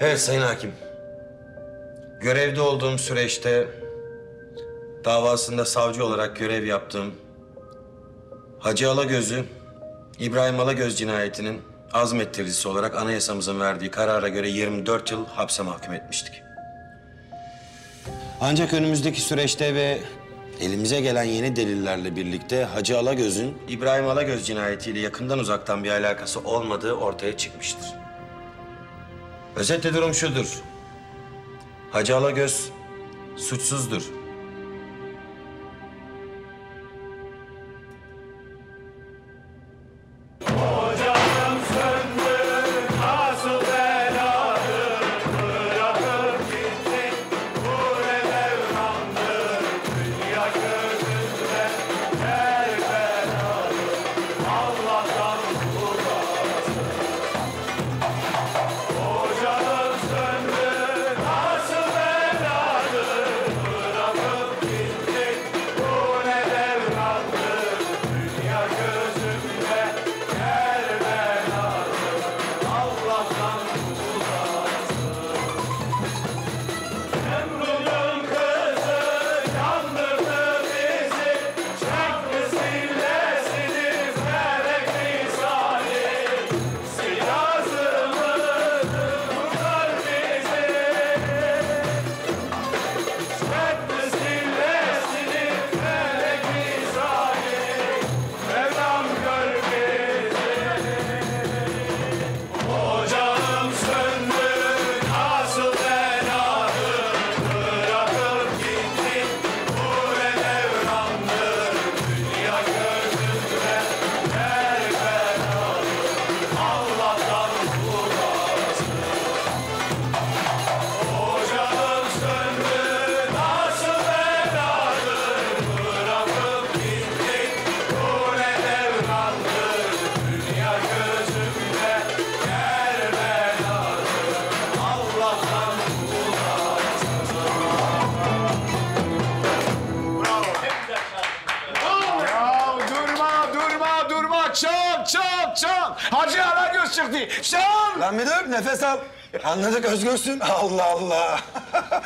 Evet Sayın Hakim. Görevde olduğum süreçte davasında savcı olarak görev yaptığım Hacı Alagöz'ü İbrahim Alagöz cinayetinin azmettiricisi olarak anayasamızın verdiği karara göre 24 yıl hapse mahkum etmiştik. Ancak önümüzdeki süreçte ve elimize gelen yeni delillerle birlikte Hacı Alagöz'ün İbrahim Alagöz cinayetiyle yakından uzaktan bir alakası olmadığı ortaya çıkmıştır. Özetle durum şudur. Hacı Alagöz suçsuzdur. Hacı Alagöz çıktı. Çal. Lan bir dur nefes al. Anladık özgürsün. Allah Allah.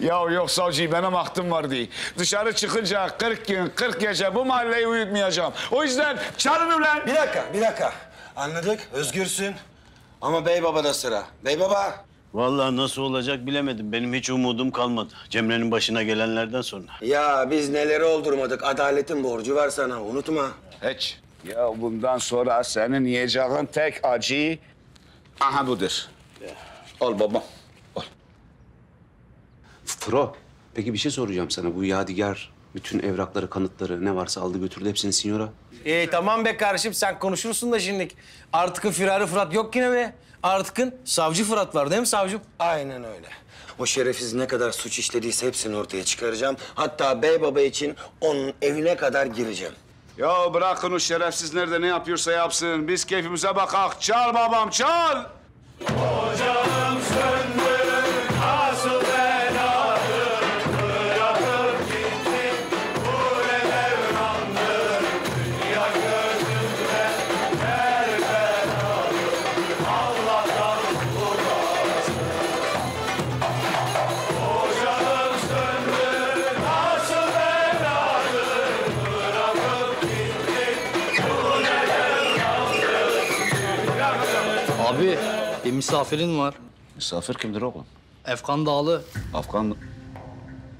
Ya yok savcı benim aklım vardı. Dışarı çıkınca 40 gün, 40 gece bu mahalleyi uyutmayacağım. O yüzden çarın ulan. bir dakika, bir dakika. Anladık, özgürsün. Ama bey babada sıra. Bey baba. Vallahi nasıl olacak bilemedim. Benim hiç umudum kalmadı. Cemre'nin başına gelenlerden sonra. Ya biz neleri oldurmadık. Adaletin borcu var sana. Unutma. Hiç. Ya bundan sonra senin yiyeceğin tek acı... Aha budur. Al babam. Al. Fro, peki bir şey soracağım sana. Bu Yadigar bütün evrakları, kanıtları ne varsa aldı götürdü hepsini Sinyor'a. Ee, tamam be kardeşim sen konuşursun da şimdi. Artık'ın firari Fırat yok yine be. Artık'ın savcı Fırat var değil mi savcım? Aynen öyle. O şerefsiz ne kadar suç işlediyse hepsini ortaya çıkaracağım. Hatta bey baba için onun evine kadar gireceğim. Ya bırakın o şerefsiz nerede ne yapıyorsa yapsın. Biz keyfimize bakak. Çal babam çal. Abi bir misafirin var. Misafir kimdir oğlum? Efkan Dağlı. Afgan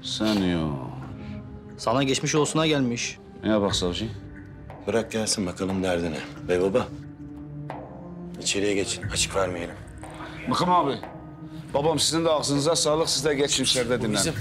sanıyor. Sana geçmiş olsuna gelmiş. Ne bak savcı? Bırak gelsin bakalım derdine. Bey baba. İçeriye geçin. Açık vermeyelim. Bakın abi. Babam sizin de ağzınıza sağlık. Siz de geçin içeride dinlenin. Bizim